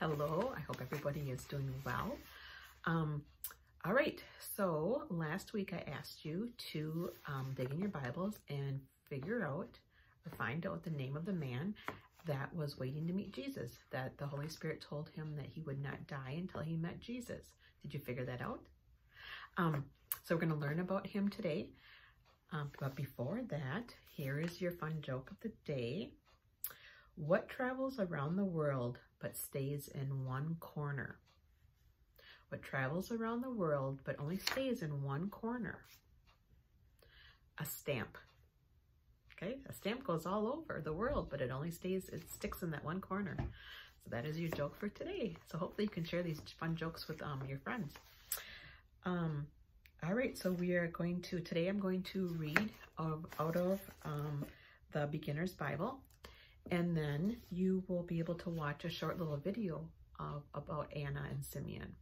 Hello, I hope everybody is doing well. Um, all right, so last week I asked you to um, dig in your Bibles and figure out or find out the name of the man that was waiting to meet Jesus, that the Holy Spirit told him that he would not die until he met Jesus. Did you figure that out? Um, so we're going to learn about him today. Um, but before that, here is your fun joke of the day. What travels around the world but stays in one corner? What travels around the world but only stays in one corner? A stamp. Okay, a stamp goes all over the world, but it only stays, it sticks in that one corner. So that is your joke for today. So hopefully you can share these fun jokes with um, your friends. Um, all right, so we are going to, today I'm going to read of, out of um, the Beginner's Bible. And then you will be able to watch a short little video of, about Anna and Simeon.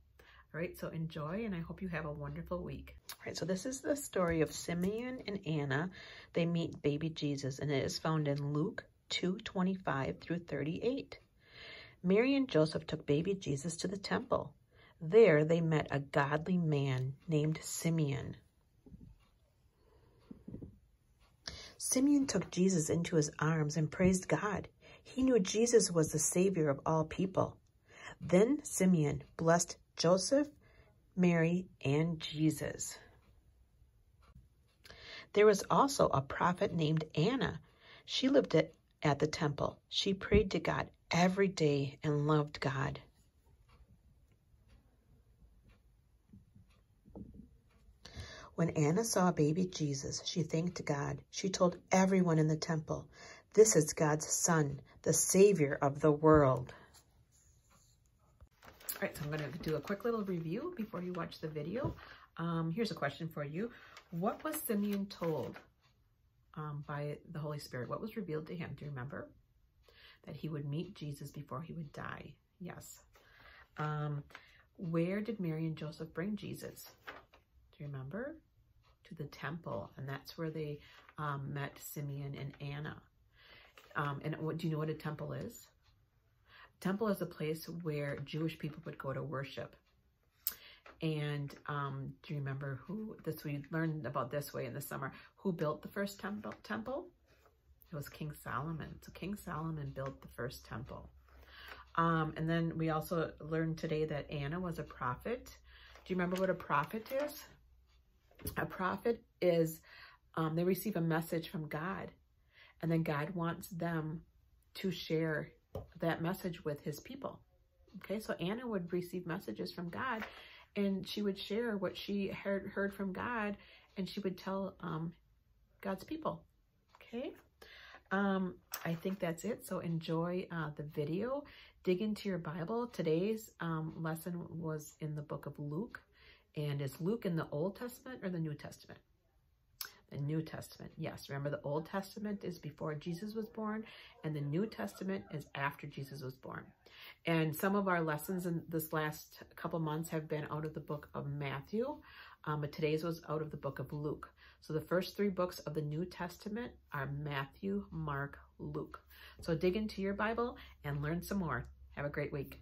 All right, so enjoy and I hope you have a wonderful week. All right, so this is the story of Simeon and Anna. They meet baby Jesus and it is found in Luke 2, 25 through 38. Mary and Joseph took baby Jesus to the temple. There they met a godly man named Simeon. Simeon took Jesus into his arms and praised God. He knew Jesus was the Savior of all people. Then Simeon blessed Joseph, Mary, and Jesus. There was also a prophet named Anna. She lived at, at the temple. She prayed to God every day and loved God. When Anna saw baby Jesus, she thanked God. She told everyone in the temple, this is God's son, the savior of the world. All right, so I'm going to do a quick little review before you watch the video. Um, here's a question for you. What was Simeon told um, by the Holy Spirit? What was revealed to him? Do you remember? That he would meet Jesus before he would die. Yes. Um, where did Mary and Joseph bring Jesus? Do you remember? To the temple, and that's where they um, met Simeon and Anna. Um, and what do you know what a temple is? A temple is a place where Jewish people would go to worship. And um, do you remember who, this we learned about this way in the summer, who built the first temple? temple? It was King Solomon. So King Solomon built the first temple. Um, and then we also learned today that Anna was a prophet. Do you remember what a prophet is? A prophet is, um, they receive a message from God and then God wants them to share that message with his people. Okay, so Anna would receive messages from God and she would share what she heard, heard from God and she would tell um, God's people. Okay, um, I think that's it. So enjoy uh, the video. Dig into your Bible. Today's um, lesson was in the book of Luke. And is Luke in the Old Testament or the New Testament? The New Testament, yes. Remember, the Old Testament is before Jesus was born, and the New Testament is after Jesus was born. And some of our lessons in this last couple months have been out of the book of Matthew, um, but today's was out of the book of Luke. So the first three books of the New Testament are Matthew, Mark, Luke. So dig into your Bible and learn some more. Have a great week.